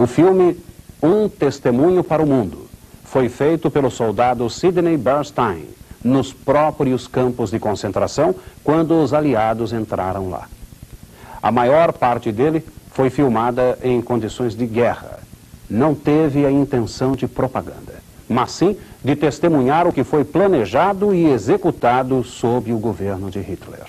O filme Um Testemunho para o Mundo foi feito pelo soldado Sidney Bernstein nos próprios campos de concentração quando os aliados entraram lá. A maior parte dele foi filmada em condições de guerra. Não teve a intenção de propaganda, mas sim de testemunhar o que foi planejado e executado sob o governo de Hitler.